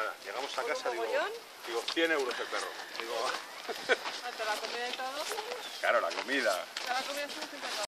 nada, llegamos a casa, digo, digo 100 euros el perro. Digo, ah, Hasta la comida y todo. claro, la comida. Cada comida son 50